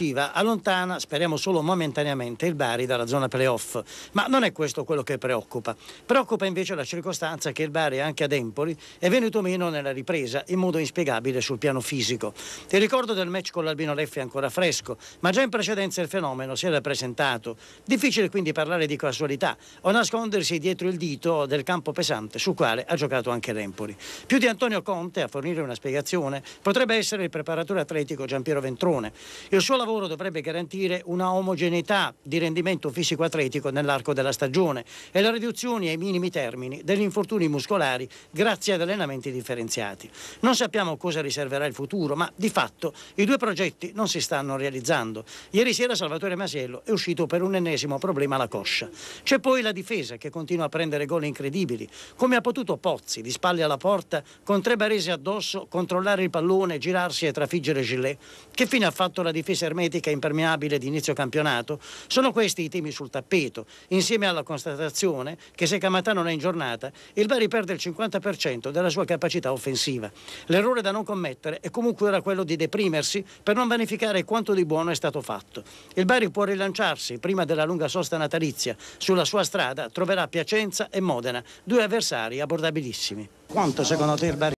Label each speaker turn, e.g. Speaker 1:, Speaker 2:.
Speaker 1: positiva allontana, speriamo solo momentaneamente, il Bari dalla zona playoff. Ma non è questo quello che preoccupa. Preoccupa invece la circostanza che il Bari, anche ad Empoli, è venuto meno nella ripresa in modo inspiegabile sul piano fisico. Il ricordo del match con l'Albino Leffi ancora fresco, ma già in precedenza il fenomeno si era presentato. Difficile quindi parlare di casualità o nascondersi dietro il dito del campo pesante sul quale ha giocato anche l'Empoli. Più di Antonio Conte a fornire una spiegazione potrebbe essere il preparatore atletico Giampiero Ventrone. Il suo lavoro dovrebbe garantire una omogeneità di rendimento fisico-atletico nell'arco della stagione e la riduzione ai minimi termini degli infortuni muscolari grazie ad allenamenti differenziati. Non sappiamo cosa riserverà il futuro, ma di fatto i due progetti non si stanno realizzando. Ieri sera Salvatore Masiello è uscito per un ennesimo problema alla coscia. C'è poi la difesa che continua a prendere gol incredibili, come ha potuto Pozzi di spalle alla porta con tre baresi addosso controllare il pallone, girarsi e trafiggere Gillet. Che fine ha fatto la difesa ermetica impermeabile di inizio campionato? Sono questi i temi sul tappeto, insieme alla constatazione che se Camatà non è in giornata, il Bari perde il 50% della sua capacità offensiva. L'errore da non commettere è comunque ora quello di deprimersi per non vanificare quanto di buono è stato fatto. Il Bari può rilanciarsi prima della lunga sosta natalizia. Sulla sua strada troverà Piacenza e Modena, due avversari abbordabilissimi. Quanto secondo te il Bari